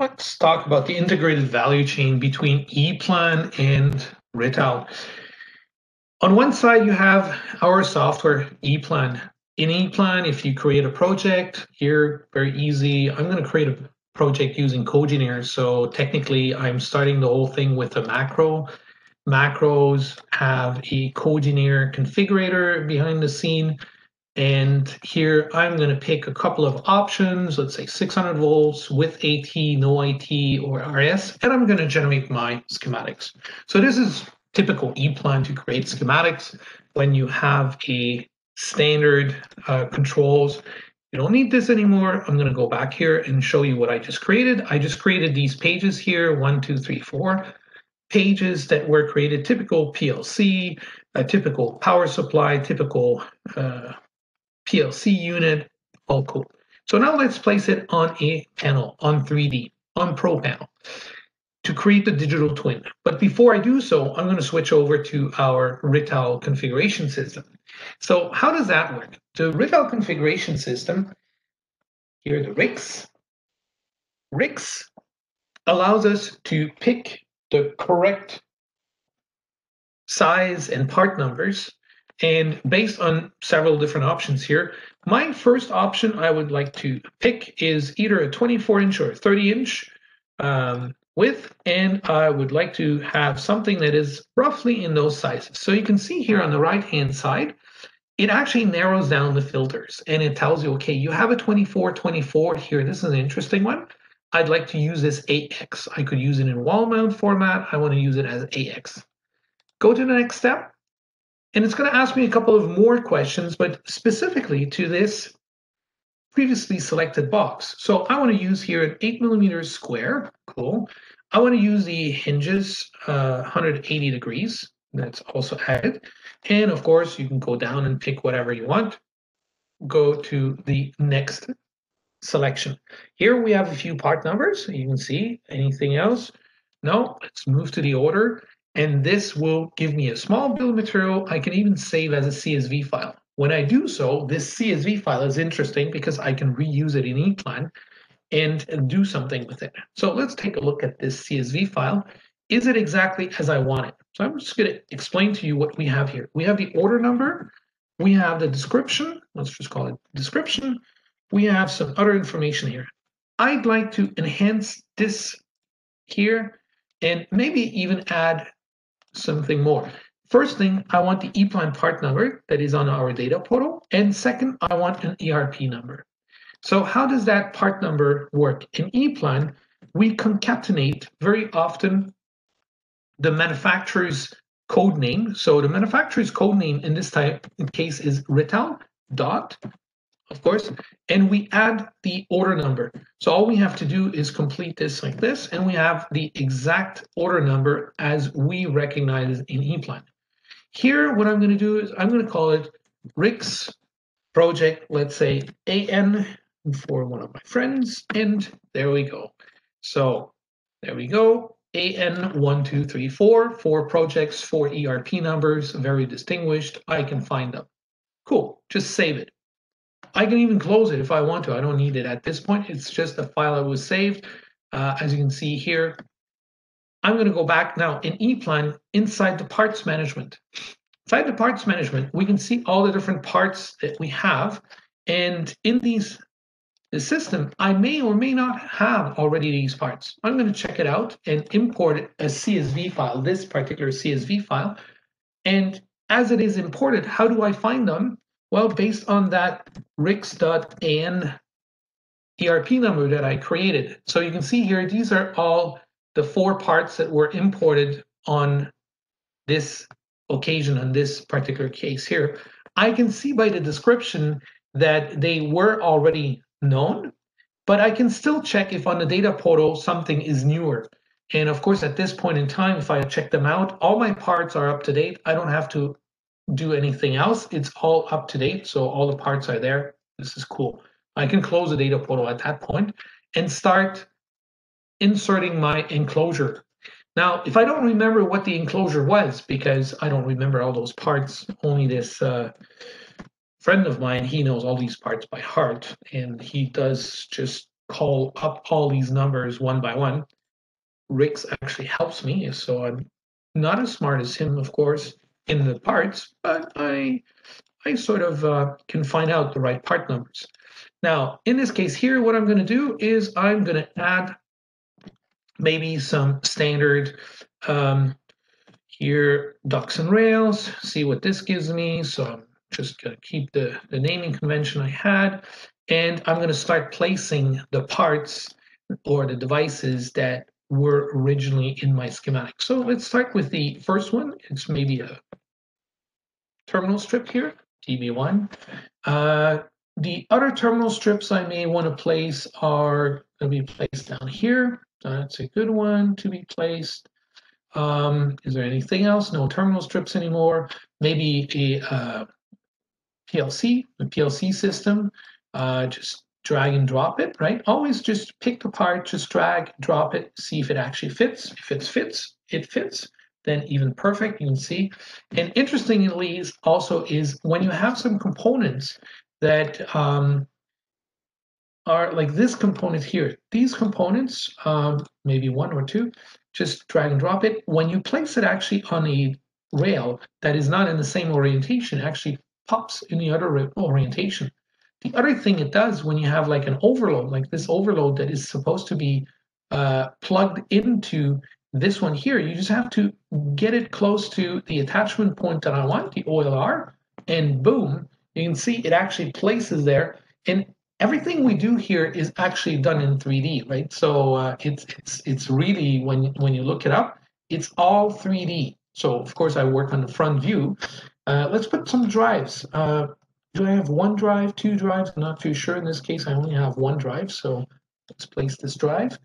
let's talk about the integrated value chain between ePlan and Rittal. On one side, you have our software, ePlan. In ePlan, if you create a project, here, very easy. I'm going to create a project using Cogineer. So technically, I'm starting the whole thing with a macro. Macros have a Cogineer configurator behind the scene. And here I'm going to pick a couple of options, let's say 600 volts with AT, no IT, or RS, and I'm going to generate my schematics. So this is typical E-plan to create schematics when you have a standard uh, controls. You don't need this anymore. I'm going to go back here and show you what I just created. I just created these pages here, one, two, three, four pages that were created, typical PLC, a typical power supply, typical uh, PLC unit, all cool. So now let's place it on a panel, on 3D, on ProPanel to create the digital twin. But before I do so, I'm going to switch over to our Rittal configuration system. So how does that work? The Rittal configuration system, here the RICS, RICS allows us to pick the correct size and part numbers and based on several different options here, my first option I would like to pick is either a 24 inch or 30 inch um, width, and I would like to have something that is roughly in those sizes. So you can see here on the right hand side, it actually narrows down the filters and it tells you, okay, you have a 24, 24 here. This is an interesting one. I'd like to use this AX. I could use it in wall mount format. I want to use it as AX. Go to the next step. And it's going to ask me a couple of more questions, but specifically to this previously selected box. So I want to use here an 8 millimeters square. Cool. I want to use the hinges uh, 180 degrees. That's also added. And of course, you can go down and pick whatever you want. Go to the next selection. Here we have a few part numbers. You can see anything else. No, let's move to the order. And this will give me a small bill of material I can even save as a CSV file. When I do so, this CSV file is interesting because I can reuse it in ePlan and do something with it. So let's take a look at this CSV file. Is it exactly as I want it? So I'm just going to explain to you what we have here. We have the order number. We have the description. Let's just call it description. We have some other information here. I'd like to enhance this here and maybe even add something more. First thing, I want the ePlan part number that is on our data portal. And second, I want an ERP number. So how does that part number work? In ePlan, we concatenate very often the manufacturer's code name. So the manufacturer's code name in this type in case is Rittal dot of course, and we add the order number. So all we have to do is complete this like this, and we have the exact order number as we recognize in ePlan. Here, what I'm going to do is I'm going to call it RICS project, let's say AN for one of my friends, and there we go. So there we go. AN1234, for projects, for ERP numbers, very distinguished. I can find them. Cool, just save it. I can even close it if I want to. I don't need it at this point. It's just a file that was saved. Uh, as you can see here, I'm going to go back now in ePlan inside the parts management. Inside the parts management, we can see all the different parts that we have. And in these the system, I may or may not have already these parts. I'm going to check it out and import a CSV file, this particular CSV file. And as it is imported, how do I find them? Well, based on that rix.an ERP number that I created. So you can see here, these are all the four parts that were imported on this occasion, on this particular case here. I can see by the description that they were already known, but I can still check if on the data portal something is newer. And of course, at this point in time, if I check them out, all my parts are up to date. I don't have to do anything else. It's all up to date. So all the parts are there. This is cool. I can close the data portal at that point and start inserting my enclosure. Now, if I don't remember what the enclosure was, because I don't remember all those parts, only this uh, friend of mine, he knows all these parts by heart, and he does just call up all these numbers one by one. RICS actually helps me, so I'm not as smart as him, of course, in the parts, but I I sort of uh, can find out the right part numbers. Now, in this case here, what I'm going to do is I'm going to add maybe some standard um, here ducts and rails, see what this gives me. So I'm just going to keep the, the naming convention I had, and I'm going to start placing the parts or the devices that were originally in my schematic. So let's start with the first one. It's maybe a terminal strip here, TB1. Uh, the other terminal strips I may want to place are going to be placed down here. That's a good one to be placed. Um, is there anything else? No terminal strips anymore. Maybe a uh, PLC, a PLC system. Uh, just drag and drop it, right? Always just pick the part, just drag, drop it, see if it actually fits. If it fits, it fits. Then even perfect, you can see. And interestingly, also is when you have some components that um, are like this component here. These components, um, maybe one or two, just drag and drop it. When you place it actually on a rail that is not in the same orientation, actually pops in the other orientation. The other thing it does when you have like an overload, like this overload that is supposed to be uh, plugged into this one here, you just have to get it close to the attachment point that I want, the OLR, and boom, you can see it actually places there. And everything we do here is actually done in 3D, right? So uh, it's it's it's really when when you look it up, it's all 3D. So of course I work on the front view. Uh, let's put some drives. Uh, do I have one drive, two drives? I'm not too sure. In this case, I only have one drive. So let's place this drive.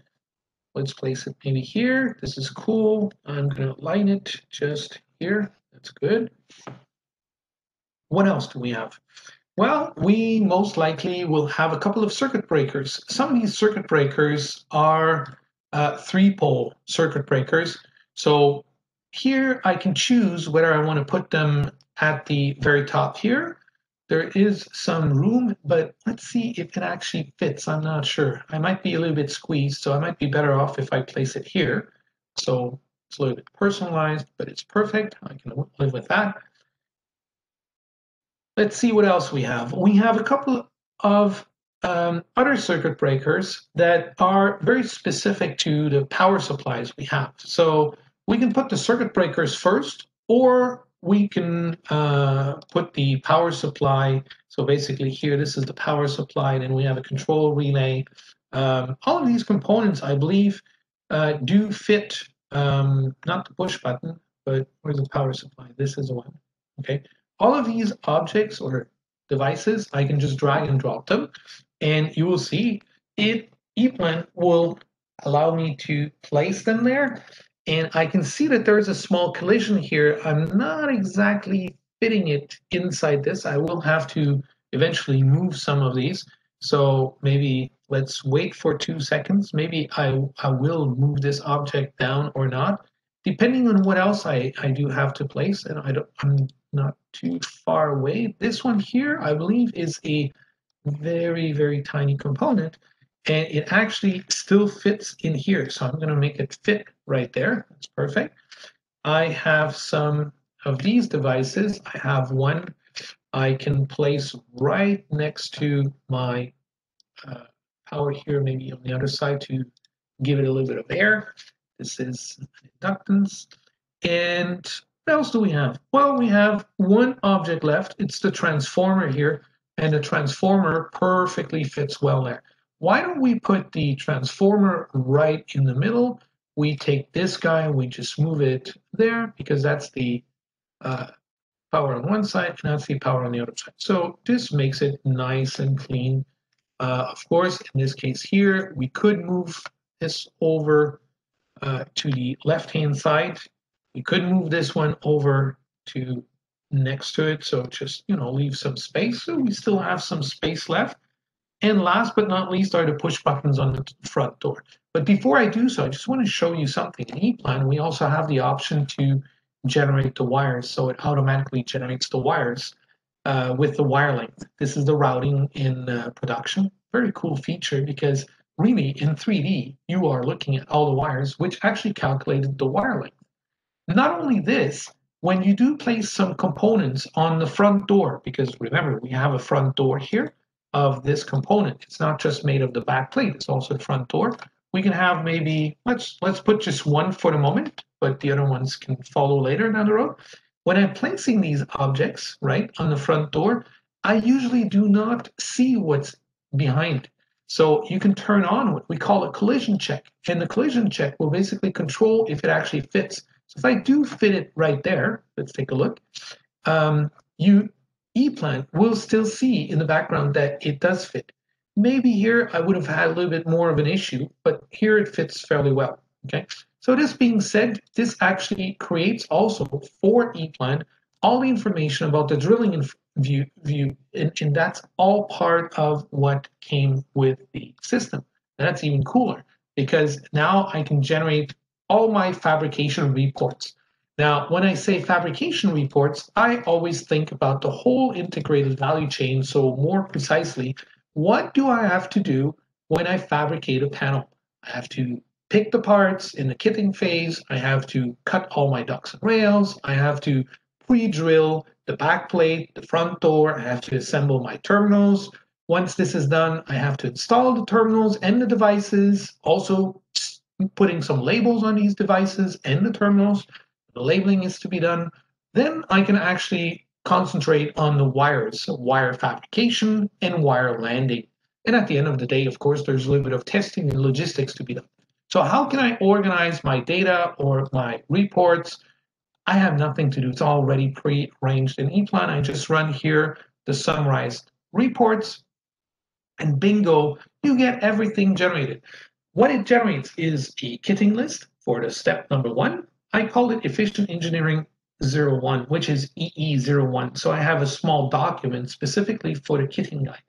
Let's place it maybe here. This is cool. I'm going to line it just here. That's good. What else do we have? Well, we most likely will have a couple of circuit breakers. Some of these circuit breakers are uh, three-pole circuit breakers. So here I can choose whether I want to put them at the very top here. There is some room, but let's see if it actually fits. I'm not sure. I might be a little bit squeezed, so I might be better off if I place it here. So it's a little bit personalized, but it's perfect. I can live with that. Let's see what else we have. We have a couple of um, other circuit breakers that are very specific to the power supplies we have. So we can put the circuit breakers first, or we can uh, put the power supply. So basically here, this is the power supply, and then we have a control relay. Um, all of these components, I believe, uh, do fit, um, not the push button, but where's the power supply? This is the one, okay? all of these objects or devices, I can just drag and drop them, and you will see it ePlan will allow me to place them there. And I can see that there's a small collision here. I'm not exactly fitting it inside this. I will have to eventually move some of these. So maybe let's wait for two seconds. Maybe I, I will move this object down or not, depending on what else I, I do have to place. And I don't, I'm not too far away. This one here, I believe, is a very, very tiny component, and it actually still fits in here. So I'm going to make it fit right there. That's perfect. I have some of these devices. I have one I can place right next to my uh, power here, maybe on the other side to give it a little bit of air. This is inductance. And what else do we have? Well, we have one object left. It's the transformer here, and the transformer perfectly fits well there. Why don't we put the transformer right in the middle? We take this guy, and we just move it there because that's the uh, power on one side and that's the power on the other side. So this makes it nice and clean. Uh, of course, in this case here, we could move this over uh, to the left-hand side we could move this one over to next to it, so just, you know, leave some space. So we still have some space left. And last but not least are the push buttons on the front door. But before I do so, I just want to show you something. In ePlan, we also have the option to generate the wires. So it automatically generates the wires uh, with the wire length. This is the routing in uh, production. Very cool feature because really in 3D, you are looking at all the wires, which actually calculated the wire length. Not only this, when you do place some components on the front door, because remember, we have a front door here of this component. It's not just made of the back plate, it's also the front door. We can have maybe, let's let's put just one for the moment, but the other ones can follow later down the road. When I'm placing these objects, right, on the front door, I usually do not see what's behind. So you can turn on what we call a collision check. And the collision check will basically control if it actually fits. So if I do fit it right there, let's take a look, um, you ePlan will still see in the background that it does fit. Maybe here I would have had a little bit more of an issue, but here it fits fairly well. Okay. So this being said, this actually creates also for ePlan all the information about the drilling view, view and, and that's all part of what came with the system. And that's even cooler because now I can generate all my fabrication reports. Now, when I say fabrication reports, I always think about the whole integrated value chain. So more precisely, what do I have to do when I fabricate a panel? I have to pick the parts in the kitting phase. I have to cut all my ducts and rails. I have to pre-drill the back plate, the front door. I have to assemble my terminals. Once this is done, I have to install the terminals and the devices, also putting some labels on these devices and the terminals. The labeling is to be done. Then I can actually concentrate on the wires, wire fabrication and wire landing. And at the end of the day, of course, there's a little bit of testing and logistics to be done. So how can I organize my data or my reports? I have nothing to do. It's already pre-arranged in ePlan. I just run here the summarized reports and bingo, you get everything generated. What it generates is a kitting list for the step number one. I call it efficient engineering 01, which is EE01. So I have a small document specifically for the kitting guide.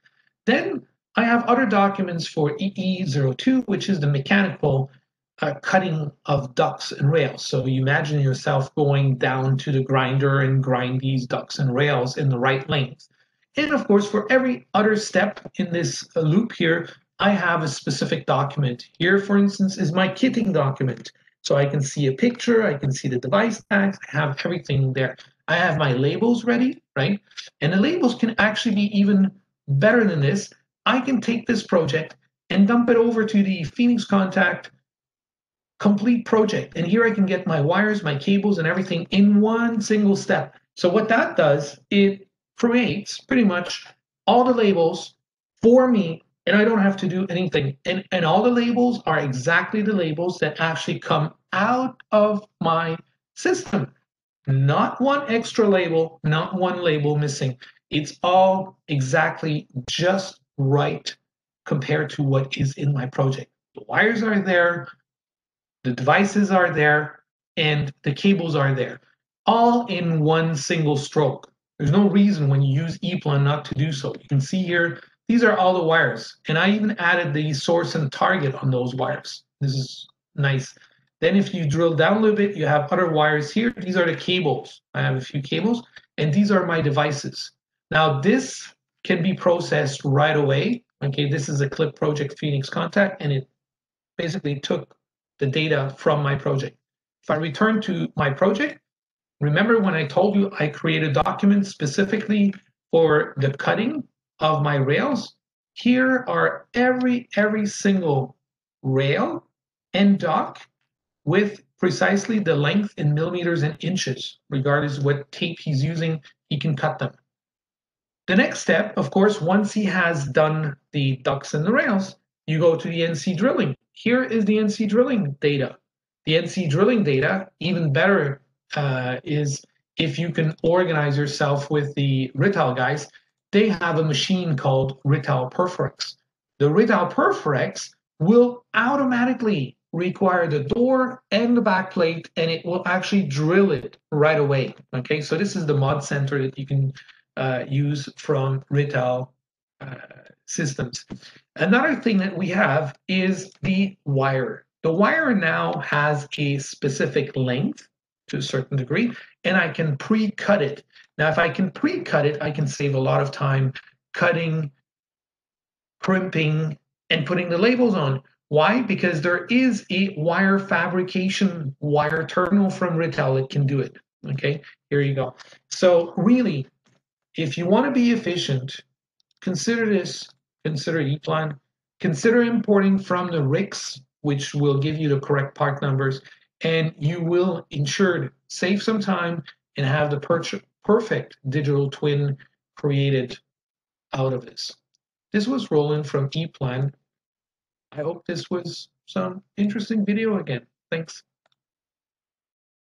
Then I have other documents for EE02, which is the mechanical uh, cutting of ducts and rails. So you imagine yourself going down to the grinder and grind these ducts and rails in the right length. And of course, for every other step in this loop here, I have a specific document. Here, for instance, is my kitting document. So I can see a picture, I can see the device tags, I have everything there. I have my labels ready, right? And the labels can actually be even better than this. I can take this project and dump it over to the Phoenix Contact complete project. And here I can get my wires, my cables, and everything in one single step. So what that does, it creates pretty much all the labels for me, and I don't have to do anything. And, and all the labels are exactly the labels that actually come out of my system. Not one extra label, not one label missing. It's all exactly just right compared to what is in my project. The wires are there, the devices are there, and the cables are there, all in one single stroke. There's no reason when you use ePlan not to do so. You can see here, these are all the wires. And I even added the source and target on those wires. This is nice. Then if you drill down a little bit, you have other wires here. These are the cables. I have a few cables, and these are my devices. Now this can be processed right away. Okay, this is a clip project Phoenix contact, and it basically took the data from my project. If I return to my project, remember when I told you I created a document specifically for the cutting of my rails? Here are every every single rail and duct with precisely the length in millimeters and inches, regardless what tape he's using, he can cut them. The next step, of course, once he has done the ducts and the rails, you go to the NC drilling here is the NC drilling data. The NC drilling data, even better, uh, is if you can organize yourself with the Rittal guys, they have a machine called Rittal Perforex. The Rittal Perforex will automatically require the door and the back plate, and it will actually drill it right away. Okay, so this is the mod center that you can uh, use from Rittal uh, systems. Another thing that we have is the wire. The wire now has a specific length to a certain degree, and I can pre-cut it. Now, if I can pre-cut it, I can save a lot of time cutting, crimping, and putting the labels on. Why? Because there is a wire fabrication wire terminal from Rittal that can do it. Okay, here you go. So really, if you want to be efficient, consider this, consider ePlan, consider importing from the RICS, which will give you the correct part numbers, and you will ensure save some time and have the per perfect digital twin created out of this. This was Roland from ePlan. I hope this was some interesting video again. Thanks.